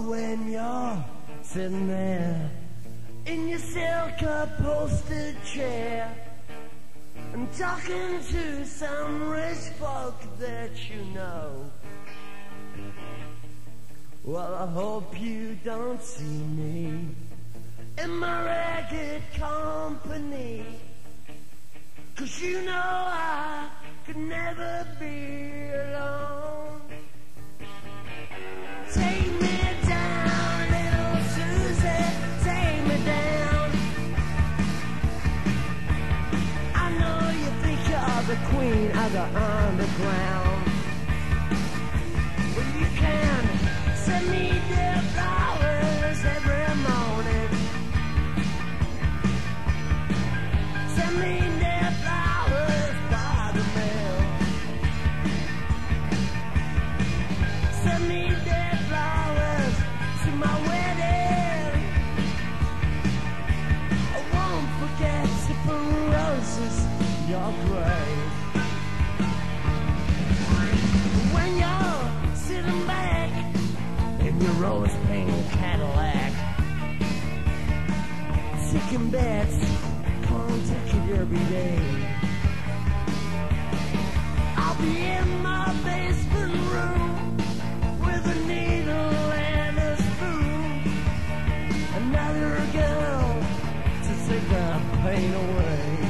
When you're sitting there in your silk upholstered chair and talking to some rich folk that you know. Well, I hope you don't see me in my ragged company. Cause you know I the queen of the underground. When you're sitting back in your Cadillac, taking bets, can't every day. I'll be in my basement room with a needle and a spoon. Another girl to take the pain away.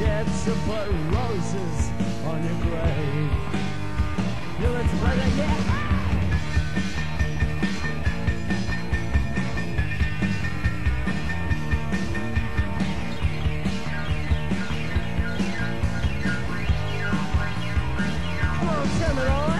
forget to put roses on your grave. You let's play that, yeah. Come